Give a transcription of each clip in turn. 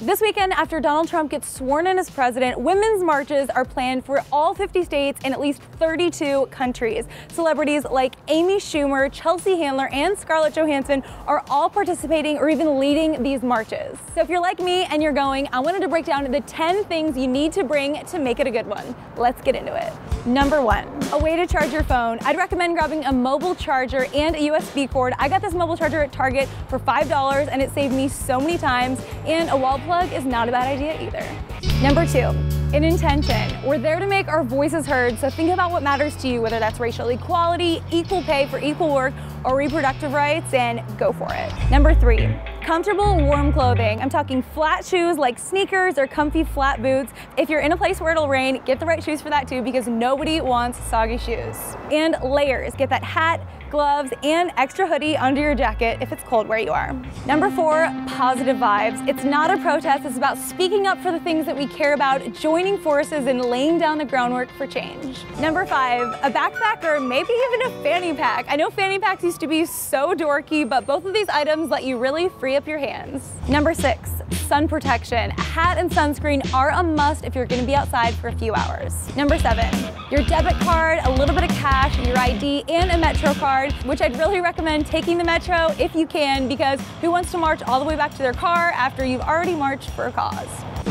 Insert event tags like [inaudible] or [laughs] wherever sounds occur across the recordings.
This weekend, after Donald Trump gets sworn in as president, women's marches are planned for all 50 states and at least 32 countries. Celebrities like Amy Schumer, Chelsea Handler, and Scarlett Johansson are all participating or even leading these marches. So if you're like me and you're going, I wanted to break down the 10 things you need to bring to make it a good one. Let's get into it. Number one, a way to charge your phone. I'd recommend grabbing a mobile charger and a USB cord. I got this mobile charger at Target for $5 and it saved me so many times and a wall plug is not a bad idea either. Number two, an intention. We're there to make our voices heard, so think about what matters to you, whether that's racial equality, equal pay for equal work, or reproductive rights, and go for it. Number three, comfortable, warm clothing. I'm talking flat shoes like sneakers or comfy flat boots. If you're in a place where it'll rain, get the right shoes for that too because nobody wants soggy shoes. And layers, get that hat, gloves, and extra hoodie under your jacket if it's cold where you are. Number four, positive vibes. It's not a protest, it's about speaking up for the things that we care about, joining forces, and laying down the groundwork for change. Number five, a backpack or maybe even a fanny pack. I know fanny packs used to be so dorky, but both of these items let you really free up your hands. Number six, sun protection. A hat and sunscreen are a must if you're gonna be outside for a few hours. Number seven, your debit card, a little bit of cash, your ID, and a Metro card, which I'd really recommend taking the Metro if you can because who wants to march all the way back to their car after you've already marched for a cause?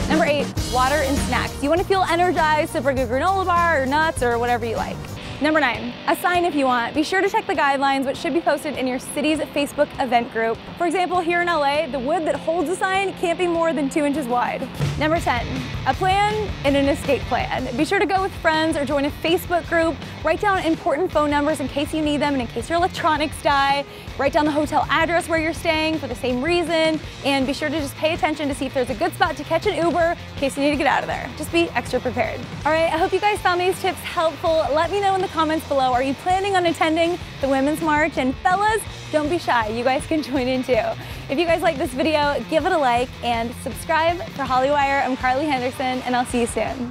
Number eight, water and snacks. You wanna feel energized, so bring a granola bar or nuts or whatever you like. Number nine, a sign if you want. Be sure to check the guidelines, which should be posted in your city's Facebook event group. For example, here in LA, the wood that holds the sign can't be more than two inches wide. Number 10, a plan and an escape plan. Be sure to go with friends or join a Facebook group. Write down important phone numbers in case you need them and in case your electronics die. Write down the hotel address where you're staying for the same reason. And be sure to just pay attention to see if there's a good spot to catch an Uber in case you need to get out of there. Just be extra prepared. All right, I hope you guys found these tips helpful. Let me know in the comments below, are you planning on attending the Women's March? And fellas, don't be shy, you guys can [laughs] join in too. If you guys like this video, give it a like and subscribe for Hollywire. I'm Carly Henderson and I'll see you soon.